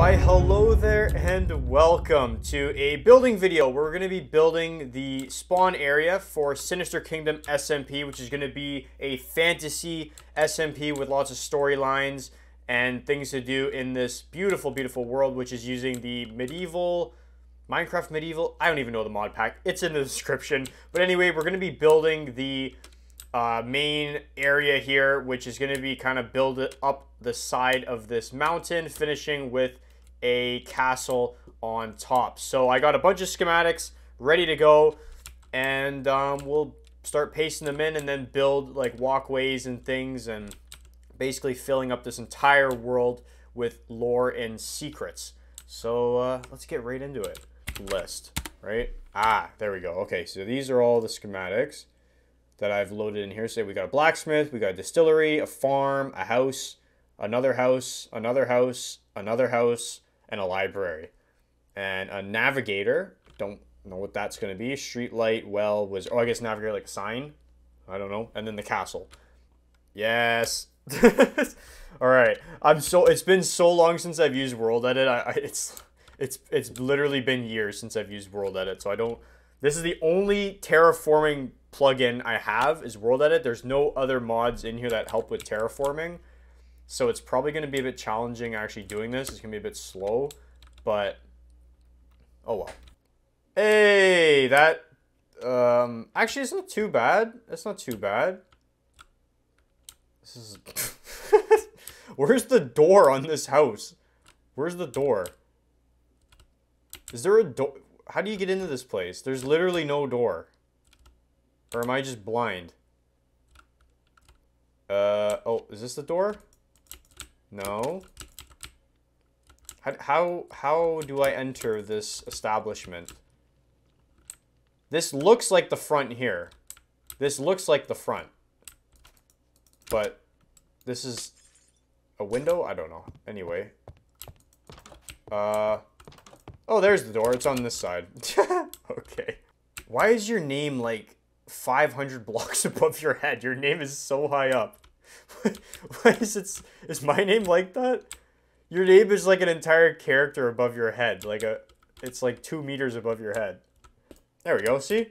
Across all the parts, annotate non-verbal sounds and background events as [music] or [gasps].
Why hello there and welcome to a building video. We're going to be building the spawn area for Sinister Kingdom SMP which is going to be a fantasy SMP with lots of storylines and things to do in this beautiful beautiful world which is using the medieval Minecraft medieval I don't even know the mod pack it's in the description. But anyway we're going to be building the uh, main area here, which is going to be kind of build it up the side of this mountain, finishing with a castle on top. So I got a bunch of schematics ready to go, and um, we'll start pasting them in and then build like walkways and things and basically filling up this entire world with lore and secrets. So uh, let's get right into it. List, right? Ah, there we go. Okay, so these are all the schematics that I've loaded in here. So we got a blacksmith, we got a distillery, a farm, a house, another house, another house, another house, and a library. And a navigator. Don't know what that's going to be. Street light, well, was oh I guess navigator like sign. I don't know. And then the castle. Yes. [laughs] All right. I'm so it's been so long since I've used World Edit. I, I it's it's it's literally been years since I've used World Edit. So I don't this is the only terraforming plugin I have is World Edit. There's no other mods in here that help with terraforming. So it's probably going to be a bit challenging actually doing this. It's going to be a bit slow, but oh well. Hey, that um actually it's not too bad. It's not too bad. This is [laughs] Where's the door on this house? Where's the door? Is there a door? How do you get into this place? There's literally no door. Or am I just blind? Uh, oh, is this the door? No. How, how, how do I enter this establishment? This looks like the front here. This looks like the front. But this is a window? I don't know. Anyway. Uh, oh, there's the door. It's on this side. [laughs] okay. Why is your name like 500 [laughs] blocks above your head. Your name is so high up. Why is it? Is my name like that? Your name is like an entire character above your head. Like a, it's like two meters above your head. There we go. See?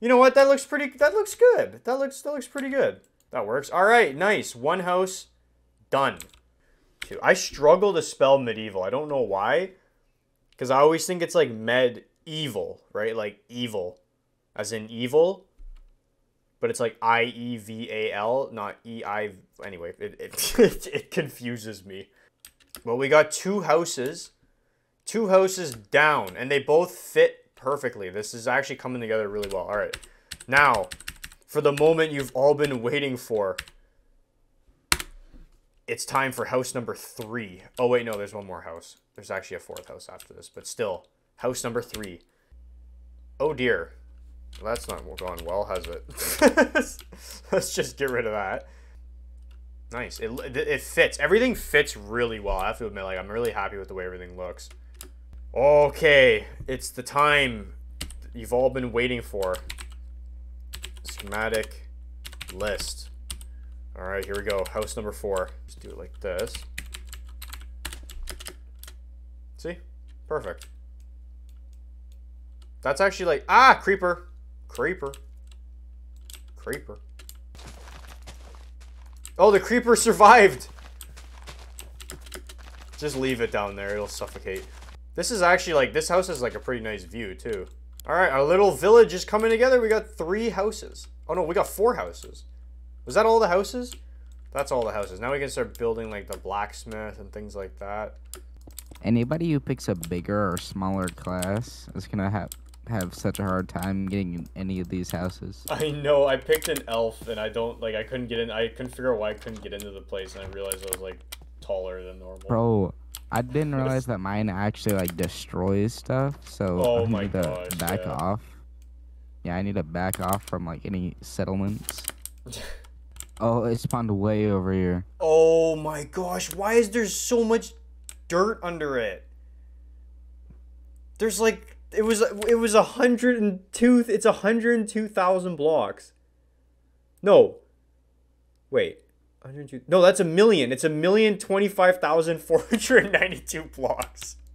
You know what? That looks pretty. That looks good. That looks. That looks pretty good. That works. All right. Nice. One house. Done. Two. I struggle to spell medieval. I don't know why. Because I always think it's like med evil, right? Like evil, as in evil but it's like I E V A L, not E I. Anyway, it, [laughs] it, it confuses me. Well, we got two houses, two houses down, and they both fit perfectly. This is actually coming together really well. All right, now for the moment you've all been waiting for. It's time for house number three. Oh wait, no, there's one more house. There's actually a fourth house after this, but still, house number three. Oh dear. That's not going well, has it? [laughs] Let's just get rid of that. Nice. It, it fits. Everything fits really well. I have to admit, like, I'm really happy with the way everything looks. Okay, it's the time you've all been waiting for. Schematic list. All right, here we go. House number four. Just do it like this. See? Perfect. That's actually like, ah, creeper. Creeper. Creeper. Oh, the creeper survived! Just leave it down there, it'll suffocate. This is actually like, this house has like a pretty nice view too. All right, our little village is coming together. We got three houses. Oh no, we got four houses. Was that all the houses? That's all the houses. Now we can start building like the blacksmith and things like that. Anybody who picks a bigger or smaller class is gonna have have such a hard time getting any of these houses. [laughs] I know. I picked an elf, and I don't like. I couldn't get in. I couldn't figure out why I couldn't get into the place, and I realized I was like taller than normal. Bro, I didn't [laughs] realize that mine actually like destroys stuff. So oh I my need to gosh, back yeah. off. Yeah, I need to back off from like any settlements. [laughs] oh, it spawned way over here. Oh my gosh! Why is there so much dirt under it? There's like it was it was a hundred and two. It's a hundred and two thousand blocks. No. Wait, 102. No, that's a million. It's a million twenty-five thousand four hundred ninety-two blocks. [laughs]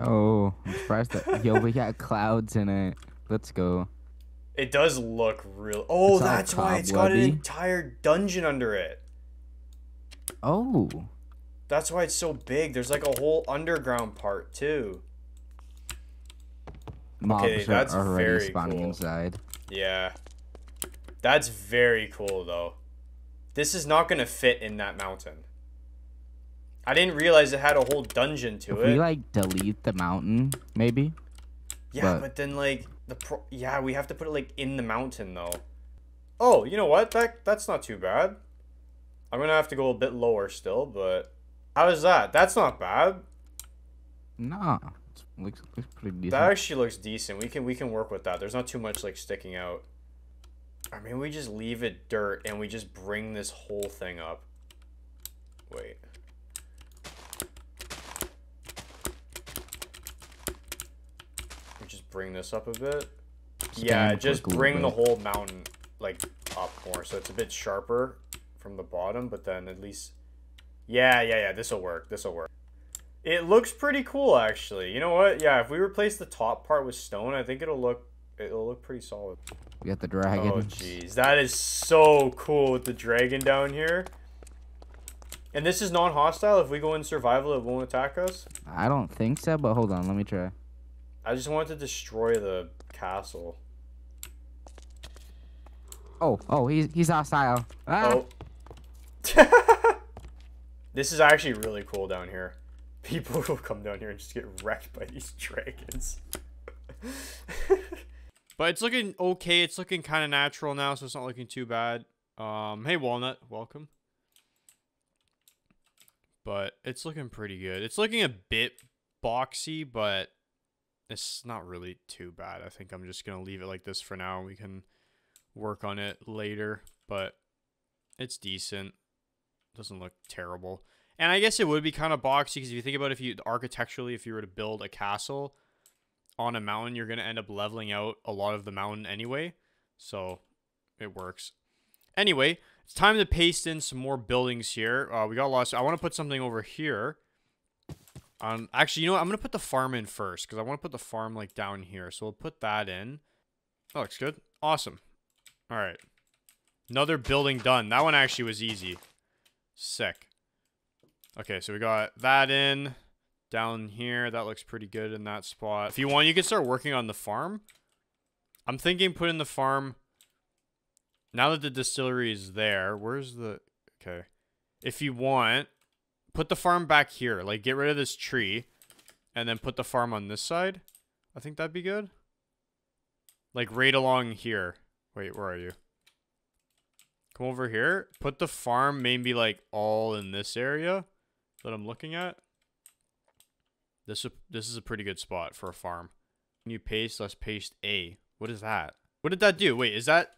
Oh, I'm surprised that. Yo, we got clouds in it. Let's go. It does look real. Oh, It's that's why it's got an entire dungeon under it. Oh, That's why it's so big. There's like a whole underground part too. Mobs Okay, are that's already very spawning cool. inside. Yeah. That's very cool though. This is not gonna fit in that mountain. I didn't realize it had a whole dungeon to If it. we like delete the mountain, maybe. yeah, but- but then like the pro- yeah, we have to put it like in the mountain though. Oh, you know what? That that's not too bad. I'm gonna have to go a bit lower still, but how is that? That's not bad. Nah, looks looks pretty decent. That actually looks decent. We can we can work with that. There's not too much like sticking out. I mean, we just leave it dirt and we just bring this whole thing up. Wait. We just bring this up a bit. yeah, just bring the whole mountain like up more so it's a bit sharper from the bottom, but then at least Yeah, yeah, yeah, this will work. This will work. It looks pretty cool actually. You know what? Yeah, if we replace the top part with stone, I think it'll look it'll look pretty solid. We got the dragon. Oh jeez, that is so cool with the dragon down here. And this is non-hostile. If we go in survival, it won't attack us. I don't think so, but hold on, let me try. I just want to destroy the castle. Oh, oh, he's he's hostile. Ah, Oh. [laughs] this is actually really cool down here. People [laughs] will come down here and just get wrecked by these dragons. [laughs] but it's looking okay. It's looking kind of natural now, so it's not looking too bad. Um, hey Walnut, welcome. But it's looking pretty good. It's looking a bit boxy, but it's not really too bad. I think I'm just gonna leave it like this for now. We can work on it later, but it's decent. Doesn't look terrible. And I guess it would be kind of boxy because if you think about if you architecturally, if you were to build a castle on a mountain, you're gonna end up leveling out a lot of the mountain anyway. So it works. Anyway, it's time to paste in some more buildings here. Uh, we got lost. I want to put something over here. Um, actually, you know what? I'm gonna put the farm in first because I want to put the farm like down here. So we'll put that in. That looks good. Awesome. All right. Another building done. That one actually was easy. Sick. Okay, so we got that in down here. That looks pretty good in that spot. If you want, you can start working on the farm. I'm thinking putting the farm now that the distillery is there. Where's the okay? If you want, put the farm back here. Like get rid of this tree, and then put the farm on this side. I think that'd be good. Like right along here. Wait, where are you? Come over here. Put the farm maybe like all in this area that I'm looking at. This is- this is a pretty good spot for a farm. New paste, let's paste A. What is that? What did that do? Wait, is that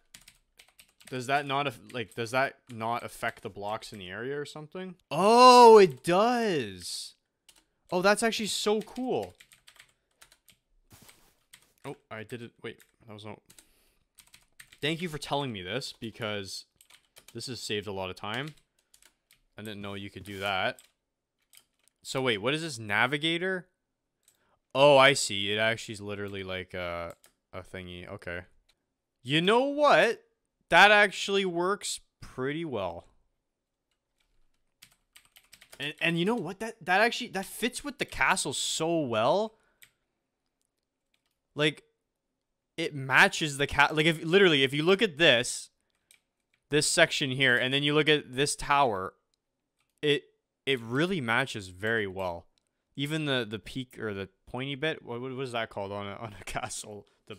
does that not like does that not affect the blocks in the area or something? Oh, it does. Oh, that's actually so cool. Oh, I did it. Wait, that was no. Thank you for telling me this because this has saved a lot of time. I didn't know you could do that. So wait, what is this navigator? Oh, I see. It actually is literally like a a thingy. Okay. You know what? That actually works pretty well. And and you know what? That that actually that fits with the castle so well. Like it matches the cat like if literally if you look at this this section here and then you look at this tower it it really matches very well. Even the the peak or the pointy bit what, what is that called on a, on a [laughs] castle? The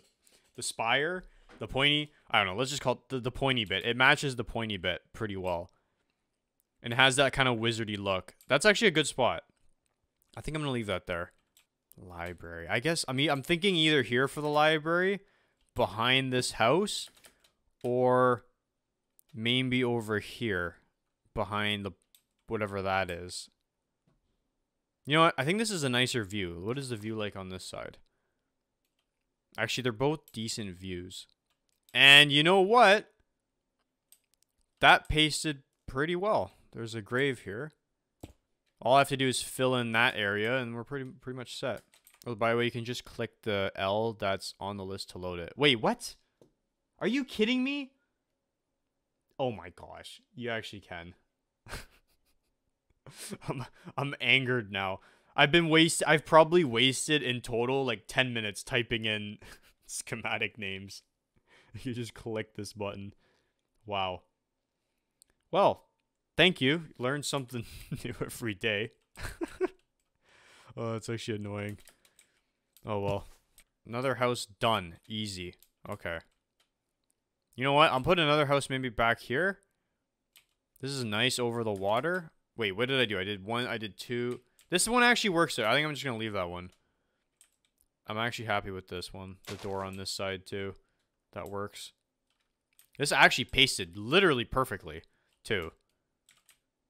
the spire? The pointy? I don't know. Let's just call it the, the pointy bit. It matches the pointy bit pretty well. And has that kind of wizardy look. That's actually a good spot. I think i'm gonna leave that there. Library. I guess i mean i'm thinking either here for the library behind this house or maybe over here behind the whatever that is you know what i think this is a nicer view what is the view like on this side actually they're both decent views and you know what that pasted pretty well. There's a grave here. All I have to do is fill in that area, and we're pretty pretty much set. Oh, by the way, you can just click the L that's on the list to load it. Wait, what? Are you kidding me? Oh my gosh, you actually can. [laughs] I'm I'm angered now. I've been waste. I've probably wasted in total like 10 minutes typing in [laughs] schematic names. [laughs] You just click this button. Wow. Well, thank you. Learn something new every day. oh, that's actually annoying. Oh well. Another house done. Easy. Okay. You know what? I'm putting another house maybe back here. This is nice over the water. Wait, what did I do? I did one, I did two. This one actually works there. I think I'm just going to leave that one. I'm actually happy with this one. The door on this side, too. That works. This actually pasted literally perfectly, too.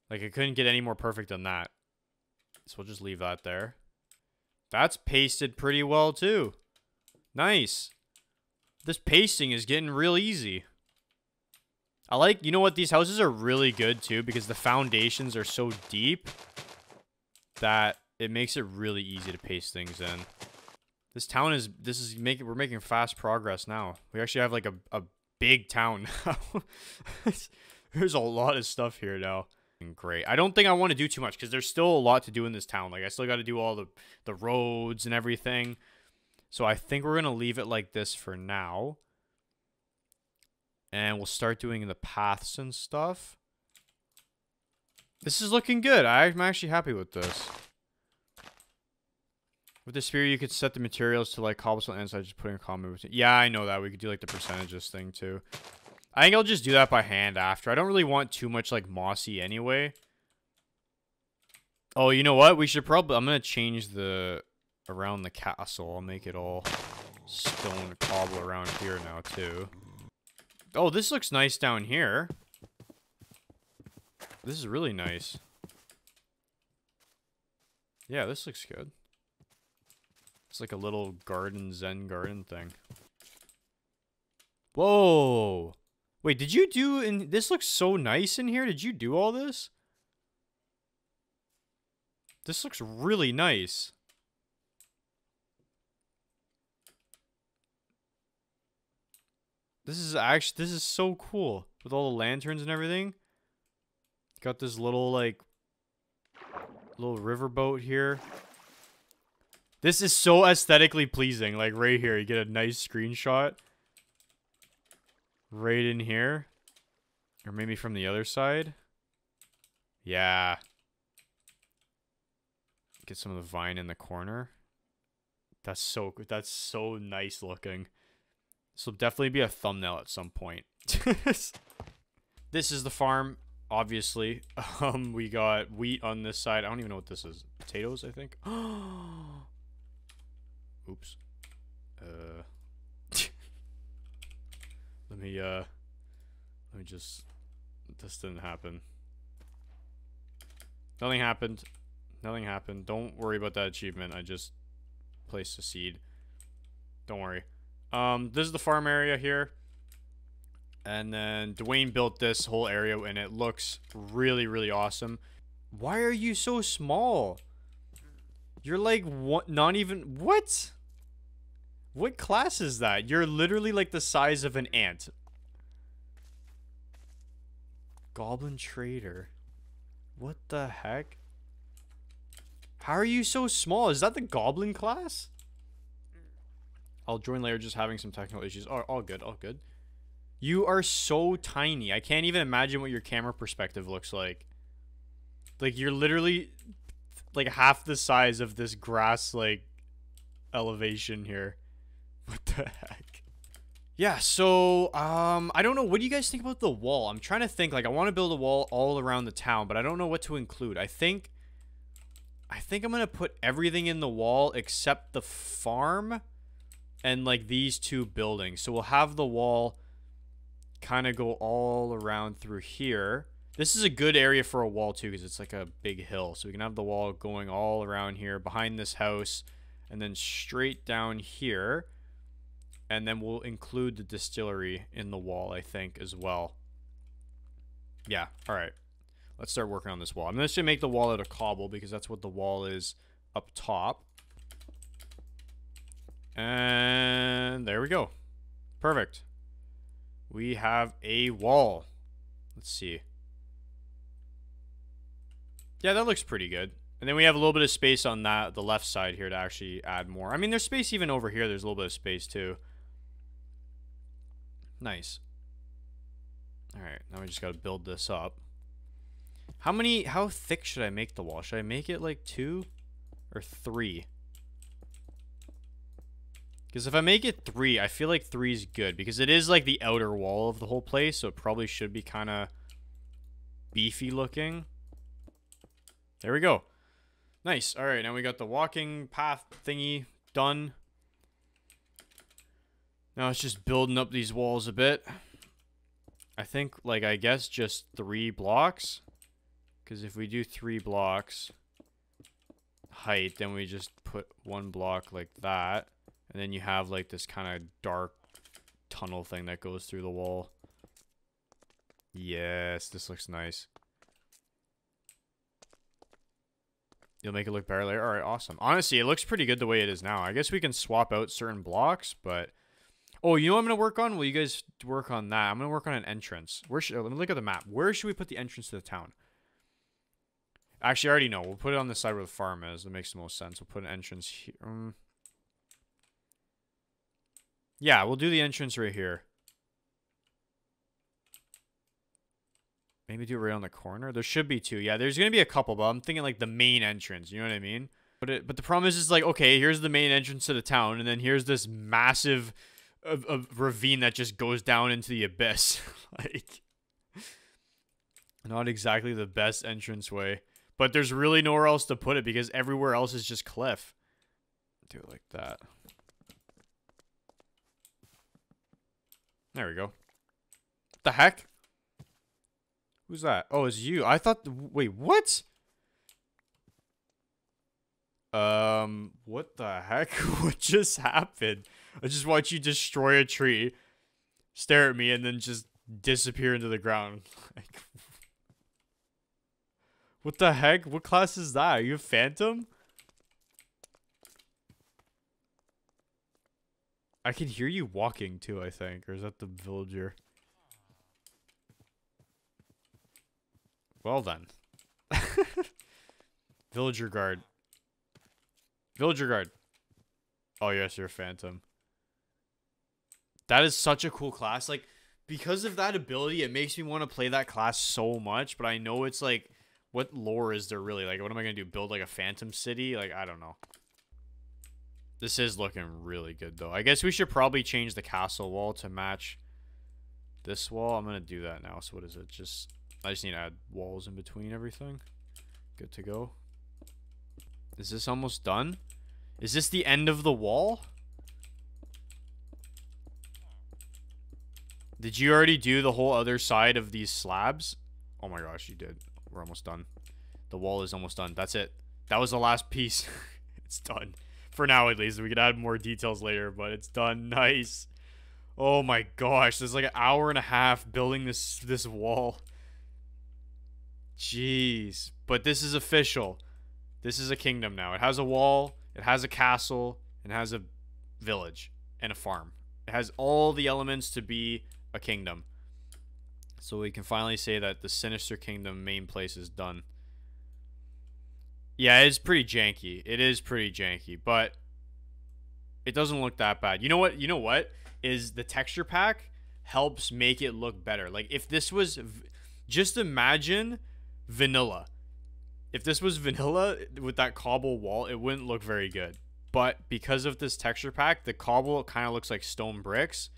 Like, I couldn't get any more perfect than that. So we'll just leave that there. That's pasted pretty well, too. Nice. This pasting is getting real easy. I like, you know what, these houses are really good too because the foundations are so deep that it makes it really easy to paste things in. This town is, this is making, we're making fast progress now. We actually have like a, a big town [laughs] now. There's a lot of stuff here now. Great. I don't think I want to do too much because there's still a lot to do in this town. Like I still got to do all the, the roads and everything. So I think we're going to leave it like this for now. And we'll start doing the paths and stuff. This is looking good. I'm actually happy with this. With the sphere, you could set the materials to like cobblestone and so just putting a comment. Yeah, I know that. We could do like the percentages thing too. I think I'll just do that by hand after. I don't really want too much like mossy anyway. Oh, you know what? We should probably... I'm going to change the... Around the castle. I'll make it all stone cobble around here now too. Oh, this looks nice down here. This is really nice. Yeah, this looks good. It's like a little garden, zen garden thing. Whoa! Wait, did you do... In, this looks so nice in here. Did you do all this? This looks really nice. This is actually, this is so cool. With all the lanterns and everything. Got this little, like, little riverboat here. This is so aesthetically pleasing. Like, right here, you get a nice screenshot. Right in here. Or maybe from the other side. Yeah. Get some of the vine in the corner. That's so good. That's so nice looking. This will definitely be a thumbnail at some point. [laughs] this is the farm, obviously. [laughs] Um, we got wheat on this side. I don't even know what this is. Potatoes, I think. [gasps] Oops. Uh. [laughs] let me, uh. Let me just. This didn't happen. Nothing happened. Nothing happened. Don't worry about that achievement. I just placed a seed. Don't worry. Um, this is the farm area here. And then Dwayne built this whole area and it looks really, really awesome. Why are you so small? You're like, what? Not even, what? What class is that? You're literally like the size of an ant. Goblin Trader. What the heck? How are you so small? Is that the Goblin class? I'll join later just having some technical issues. Oh, all good, all good. You are so tiny. I can't even imagine what your camera perspective looks like. Like, you're literally, like, half the size of this grass, like, elevation here. [laughs] What the heck? Yeah, so, um, I don't know. What do you guys think about the wall? I'm trying to think. Like, I want to build a wall all around the town, but I don't know what to include. I think, I think I'm going to put everything in the wall except the farm and like these two buildings. So we'll have the wall kind of go all around through here. This is a good area for a wall too because it's like a big hill. So we can have the wall going all around here behind this house and then straight down here. And then we'll include the distillery in the wall, I think, as well. Yeah, all right. let's start working on this wall. I'm just gonna make the wall out of cobble because that's what the wall is up top. And there we go. Perfect. We have a wall. Let's see. Yeah, that looks pretty good. And then we have a little bit of space on that the left side here to actually add more. I mean, there's space even over here. There's a little bit of space too. Nice. All right, now we just got to build this up. How many, how thick should I make the wall? Should I make it like two or three? Because if I make it three, I feel like three is good. Because it is like the outer wall of the whole place. So it probably should be kind of beefy looking. There we go. Nice. All right, now we got the walking path thingy done. Now it's just building up these walls a bit. I think, like, I guess just three blocks. Because if we do three blocks height, then we just put one block like that. And then you have like this kind of dark tunnel thing that goes through the wall. Yes, this looks nice. You'll make it look better later? Alright, awesome. Honestly, it looks pretty good the way it is now. I guess we can swap out certain blocks, but... Oh, you know what I'm going to work on? Will you guys work on that? I'm going to work on an entrance. Where should... Let me look at the map. Where should we put the entrance to the town? Actually, I already know. We'll put it on the side where the farm is. That makes the most sense. We'll put an entrance here. Um, yeah, we'll do the entrance right here. Maybe do it right on the corner. There should be two. Yeah, there's gonna be a couple, but I'm thinking like the main entrance. You know what I mean? But it, but the problem is, is like okay, here's the main entrance to the town, and then here's this massive uh, uh, ravine that just goes down into the abyss. [laughs] like, not exactly the best entrance way. But there's really nowhere else to put it because everywhere else is just cliff. Do it like that. There we go. The heck? Who's that? Oh, it's you. I thought... Wait, what? Um, what the heck? [laughs] what just happened? I just watch you destroy a tree, stare at me, and then just disappear into the ground. [laughs] like, [laughs] what the heck? What class is that? Are you a phantom? I can hear you walking too, I think. Or is that the villager? Well then. [laughs] villager guard. Villager guard. Oh yes, you're a phantom. That is such a cool class. Like, because of that ability, it makes me want to play that class so much. But I know it's like, what lore is there really? Like, what am I going to do? Build like a phantom city? Like, I don't know. This is looking really good, though. I guess we should probably change the castle wall to match this wall. I'm going to do that now. So what is it? Just, I just need to add walls in between everything. Good to go. Is this almost done? Is this the end of the wall? Did you already do the whole other side of these slabs? Oh my gosh, you did. We're almost done. The wall is almost done. That's it. That was the last piece. [laughs] it's done. For now, at least. We could add more details later, but it's done. [laughs] Nice. Oh my gosh. There's like an hour and a half building this, this wall. Jeez. But this is official. This is a kingdom now. It has a wall. It has a castle. It has a village and a farm. It has all the elements to be a kingdom. So we can finally say that the Sinister Kingdom main place is done. Yeah, it's pretty janky. It is pretty janky, but it doesn't look that bad. You know what? You know what is the texture pack helps make it look better. Like if this was just imagine vanilla. If this was vanilla with that cobble wall, it wouldn't look very good. But because of this texture pack, the cobble kind of looks like stone bricks.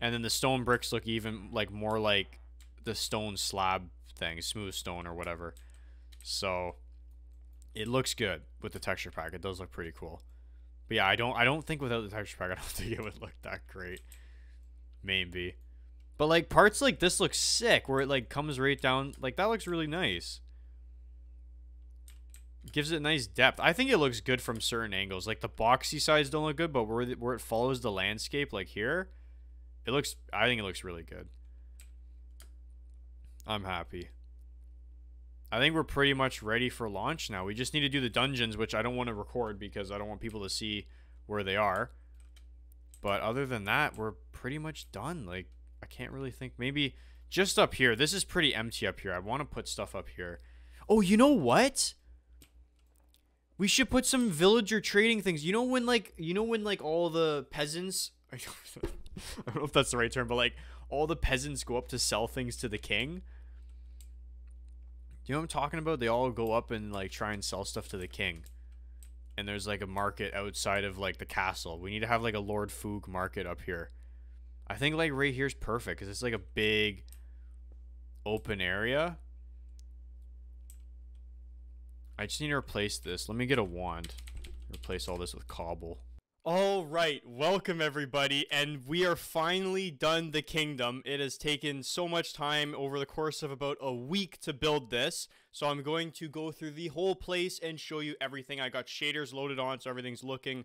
And then the stone bricks look even like more like the stone slab thing, smooth stone or whatever. So it looks good with the texture pack. It does look pretty cool. But yeah, I don't I don't think without the texture pack, [laughs] I don't think it would look that great. Maybe. But like parts like this look sick where it like comes right down like that looks really nice. gives it nice depth. I think it looks good from certain angles. Like the boxy sides don't look good, but where where it follows the landscape like here, it looks I think it looks really good. I'm happy. I think we're pretty much ready for launch now. We just need to do the dungeons, which I don't want to record because I don't want people to see where they are. But other than that, we're pretty much done. Like, I can't really think. Maybe just up here. This is pretty empty up here. I want to put stuff up here. Oh, you know what? We should put some villager trading things. You know when like you know when like all the peasants [laughs] I don't know if that's the right term, but like all the peasants go up to sell things to the king. You know what I'm talking about? They all go up and like try and sell stuff to the king. And there's like a market outside of like the castle. We need to have like a Lord Foog market up here. I think like right here's perfect because it's like a big open area. I just need to replace this. Let me get a wand. Replace all this with cobble. All right, welcome everybody, and we are finally done the kingdom. It has taken so much time over the course of about a week to build this, so I'm going to go through the whole place and show you everything. I got shaders loaded on, so everything's looking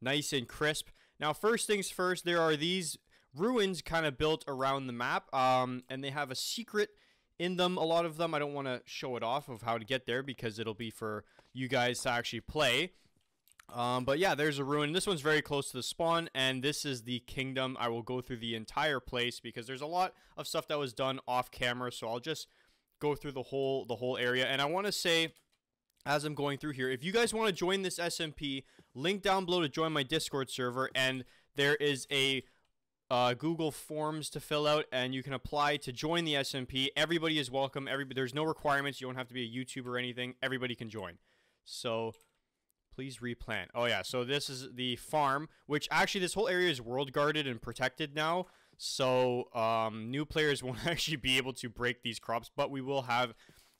nice and crisp. Now, first things first, there are these ruins kind of built around the map, um, and they have a secret in them. A lot of them, I don't want to show it off of how to get there because it'll be for you guys to actually play. Um, but yeah, there's a ruin. This one's very close to the spawn, and this is the kingdom. I will go through the entire place because there's a lot of stuff that was done off camera, so I'll just go through the whole the whole area. And I want to say, as I'm going through here, if you guys want to join this SMP, link down below to join my Discord server, and there is a uh, Google Forms to fill out, and you can apply to join the SMP. Everybody is welcome. Everybody, there's no requirements. You don't have to be a YouTuber or anything. Everybody can join. So Please replant. Oh yeah, so this is the farm, which actually this whole area is world guarded and protected now. So um, new players [laughs] won't actually be able to break these crops, but we will have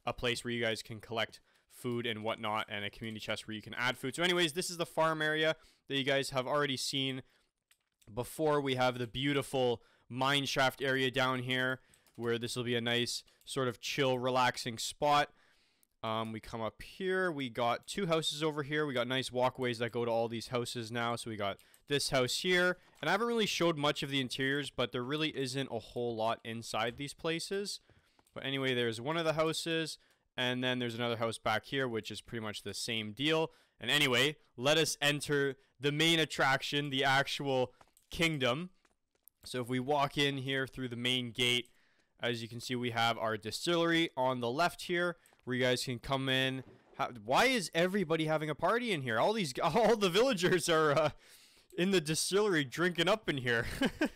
a place where you guys can collect food and whatnot and a community chest where you can add food. So anyways, this is the farm area that you guys have already seen before. We have the beautiful mine shaft area down here where this will be a nice sort of chill, relaxing spot. Um, we come up here. We got two houses over here. We got nice walkways that go to all these houses now. So we got this house here. And I haven't really showed much of the interiors, but there really isn't a whole lot inside these places. But anyway, there's one of the houses. And then there's another house back here, which is pretty much the same deal. And anyway, let us enter the main attraction, the actual kingdom. So if we walk in here through the main gate, as you can see, we have our distillery on the left here where you guys can come in. How, why is everybody having a party in here? All these, [laughs] all the villagers are uh, in the distillery drinking up in here.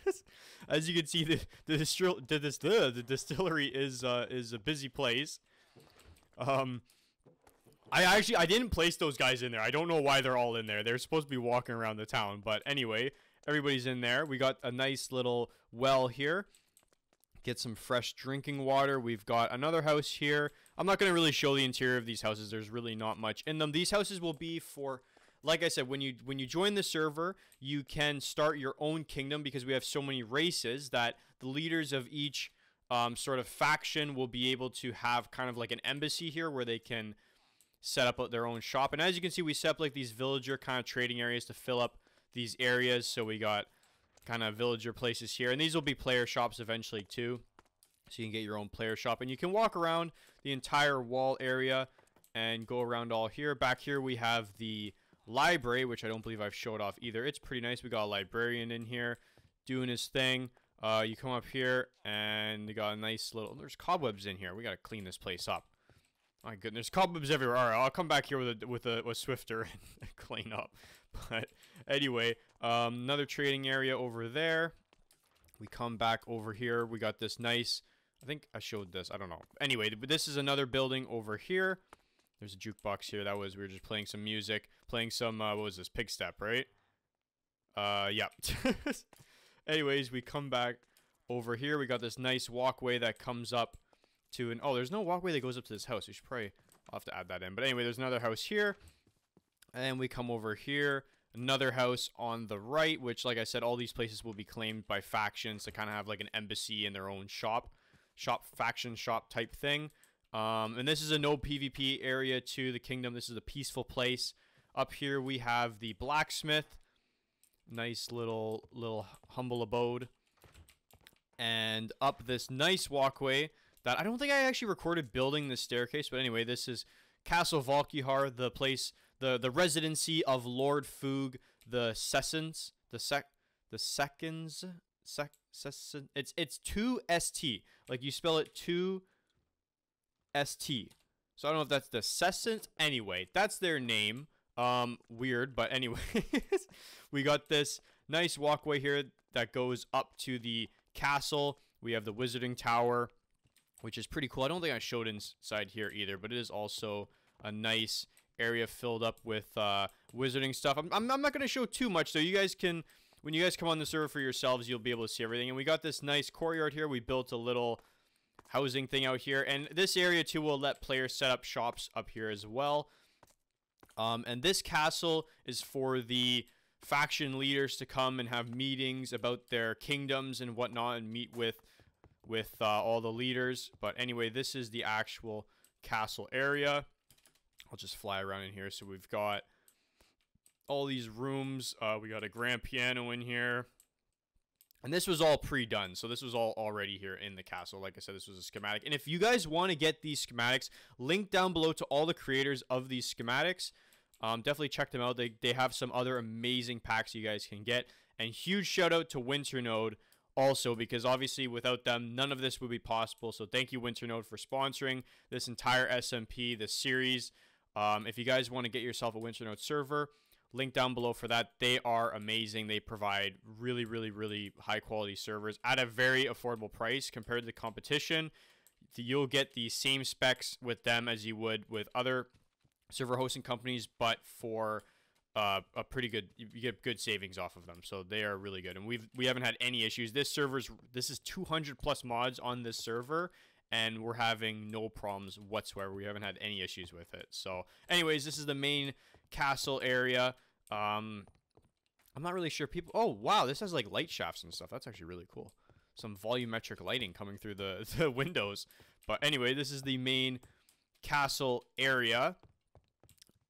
[laughs] As you can see, the the, distil the, the, the distillery is uh, is a busy place. Um, I actually I didn't place those guys in there. I don't know why they're all in there. They're supposed to be walking around the town, but anyway, everybody's in there. We got a nice little well here. Get some fresh drinking water. We've got another house here. I'm not going to really show the interior of these houses. There's really not much in them. These houses will be for like I said, when you when you join the server, you can start your own kingdom because we have so many races that the leaders of each um, sort of faction will be able to have kind of like an embassy here where they can set up their own shop. And as you can see, we set up like these villager kind of trading areas to fill up these areas. So we got kind of villager places here, and these will be player shops eventually too. So you can get your own player shop. And you can walk around the entire wall area and go around all here. Back here we have the library, which I don't believe I've showed off either. It's pretty nice. We got a librarian in here doing his thing. Uh, you come up here and you got a nice little... There's cobwebs in here. We got to clean this place up. My goodness, cobwebs everywhere. All right, I'll come back here with a with a with Swiffer [laughs] and clean up. [laughs] But anyway, um, another trading area over there. We come back over here. We got this nice I think I showed this. I don't know. Anyway, this is another building over here. There's a jukebox here. That was, we were just playing some music. Playing some, uh, what was this? Pig Step, right? Uh, yeah. [laughs] Anyways, we come back over here. We got this nice walkway that comes up to an... Oh, there's no walkway that goes up to this house. We should probably... I'll have to add that in. But anyway, there's another house here. And then we come over here. Another house on the right, which, like I said, all these places will be claimed by factions to kind of have like an embassy in their own shop shop faction shop type thing. Um, and this is a no PvP area to the kingdom. This is a peaceful place. Up here we have the blacksmith. Nice little little humble abode. And up this nice walkway, that I don't think I actually recorded building the staircase, but anyway, this is Castle Volkihar, the place, the the residency of Lord Foog, the Sessons, the sec, the seconds, sec, Sesson. It's it's two st, like you spell it two st. So I don't know if that's the Sessons. Anyway, that's their name. Um, weird, but anyway, [laughs] we got this nice walkway here that goes up to the castle. We have the wizarding tower which is pretty cool. I don't think I showed inside here either, but it is also a nice area filled up with uh, wizarding stuff. I'm, I'm, I'm not going to show too much, so you guys can, when you guys come on the server for yourselves, you'll be able to see everything. And we got this nice courtyard here. We built a little housing thing out here. And this area, too, will let players set up shops up here as well. Um, and this castle is for the faction leaders to come and have meetings about their kingdoms and whatnot and meet with with uh, all the leaders. But anyway, this is the actual castle area. I'll just fly around in here. So we've got all these rooms. Uh, we got a grand piano in here. And this was all pre-done, so this was all already here in the castle. Like I said, this was a schematic. And if you guys want to get these schematics, link down below to all the creators of these schematics. Um, definitely check them out. They, they have some other amazing packs you guys can get. And huge shout out to Winternode also because obviously without them none of this would be possible so thank you winternode for sponsoring this entire smp this series um, if you guys want to get yourself a winternode server link down below for that. They are amazing. They provide really really really high quality servers at a very affordable price compared to the competition. You'll get the same specs with them as you would with other server hosting companies but for uh, a pretty good you get good savings off of them. So they are really good. And we've we haven't had any issues. This server's this is 200 plus mods on this server and we're having no problems whatsoever we haven't had any issues with it so anyways this is the main castle area um i'm not really sure people oh wow this has like light shafts and stuff that's actually really cool some volumetric lighting coming through the, [laughs] the windows but anyway this is the main castle area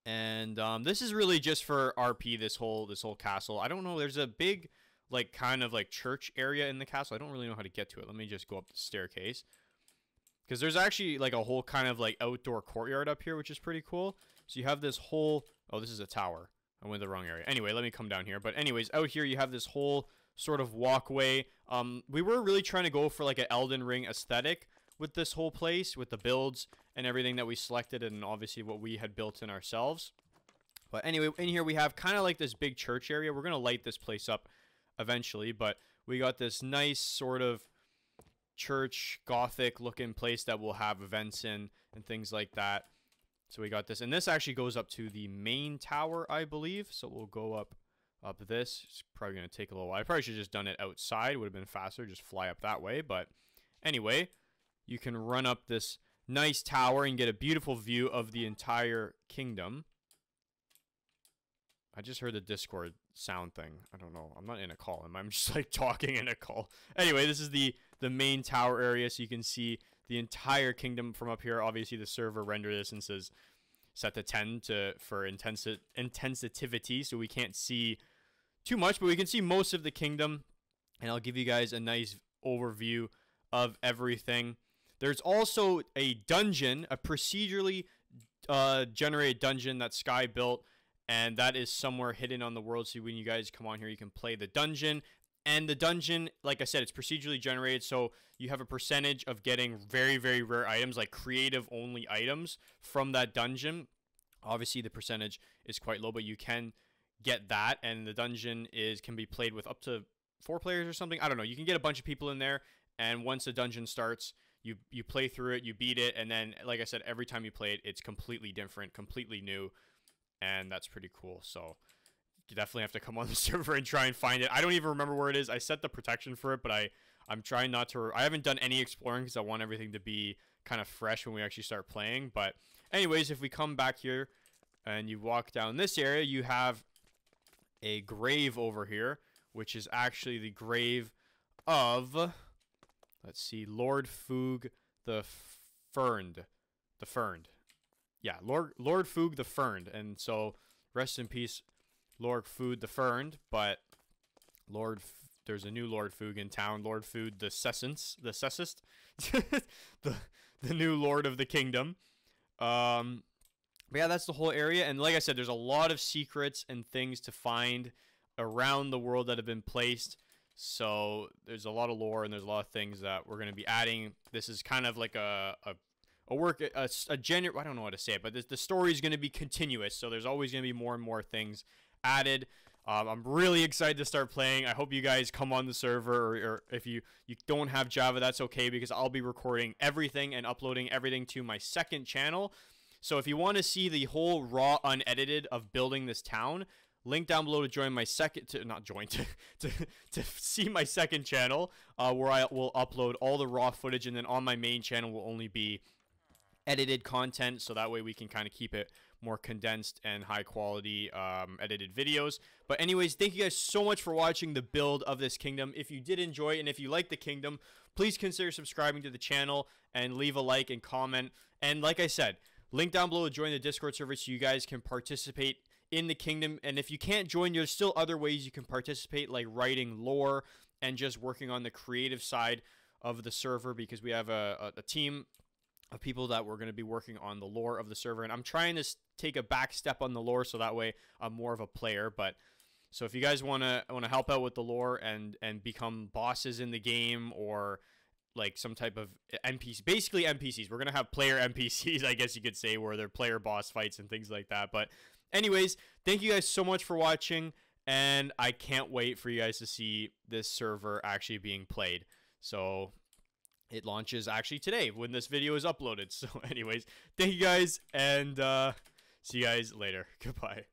and um, this is really just for RP. This whole this whole castle. I don't know. There's a big like kind of like church area in the castle. I don't really know how to get to it. Let me just go up the staircase because there's actually like a whole kind of like outdoor courtyard up here, which is pretty cool. So you have this whole. Oh, this is a tower. I went the wrong area. Anyway, let me come down here. But anyways, out here you have this whole sort of walkway. Um, we were really trying to go for like an Elden Ring aesthetic with this whole place, with the builds and everything that we selected, and obviously what we had built in ourselves. But anyway, in here we have kind of like this big church area. We're going to light this place up eventually, but we got this nice sort of church gothic looking place that we'll have events in and things like that. So we got this, and this actually goes up to the main tower, I believe. So we'll go up up this. It's probably going to take a little while. I probably should have just done it outside. Would have been faster, just fly up that way. But anyway, you can run up this nice tower and get a beautiful view of the entire kingdom. I just heard the Discord sound thing. I don't know. I'm not in a call. I'm just like [laughs] talking in a call. Anyway, this is the the main tower area, so you can see the entire kingdom from up here. Obviously, the server rendered this and says set to 10 to for intensi intensitivity, so we can't see too much, but we can see most of the kingdom. And I'll give you guys a nice overview of everything. There's also a dungeon, a procedurally uh, generated dungeon that Sky built, and that is somewhere hidden on the world. So when you guys come on here, you can play the dungeon. And the dungeon, like I said, it's procedurally generated, so you have a percentage of getting very, very rare items, like creative only items from that dungeon. Obviously, the percentage is quite low, but you can get that, and the dungeon is can be played with up to four players or something. I don't know. You can get a bunch of people in there, and once the dungeon starts, you you play through it, you beat it, and then like I said, every time you play it, it's completely different, completely new, and that's pretty cool. So you definitely have to come on the [laughs] server and try and find it. I don't even remember where it is. I set the protection for it, but I I'm trying not to. I haven't done any exploring because I want everything to be kind of fresh when we actually start playing. But anyways, if we come back here and you walk down this area, you have a grave over here, which is actually the grave of Let's see, Lord Foog the Ferned, the Ferned. Yeah, Lord Lord Foog the Ferned, and so rest in peace, Lord Foog the Ferned. But Lord F there's a new Lord Foog in town. Lord Foog the Cessence, the Cessist, [laughs] the the new Lord of the Kingdom. Um, but yeah, that's the whole area. And like I said, there's a lot of secrets and things to find around the world that have been placed. So there's a lot of lore and there's a lot of things that we're going to be adding. This is kind of like a, a, a work, a, a I don't know how to say it, but this, the story is going to be continuous. So there's always going to be more and more things added. Um, I'm really excited to start playing. I hope you guys come on the server, or, or, if you, you don't have Java, that's okay because I'll be recording everything and uploading everything to my second channel. So if you want to see the whole raw unedited of building this town, link down below to join my second to not join [laughs] to to, to see my second channel uh, where I will upload all the raw footage and then on my main channel will only be edited content so that way we can kind of keep it more condensed and high quality um, edited videos. But anyways thank you guys so much for watching the build of this kingdom. If you did enjoy and if you like the kingdom please consider subscribing to the channel and leave a like and comment. And like i said Link down below to join the Discord server so you guys can participate in the kingdom. And if you can't join, there's still other ways you can participate, like writing lore and just working on the creative side of the server because we have a, a, a team of people that we're going to be working on the lore of the server. And I'm trying to take a back step on the lore so that way I'm more of a player. But so if you guys want to want to help out with the lore and and become bosses in the game or like some type of eh, NPC, basically NPCs. We're gonna have player [laughs] NPCs, I guess you could say, where they're player boss fights and things like that. But, anyways, thank you guys so much for watching, and I can't wait for you guys to see this server actually being played. So, it launches actually today when this video is uploaded. [laughs] So, anyways, thank you guys, and uh, see you guys later. [laughs] Goodbye.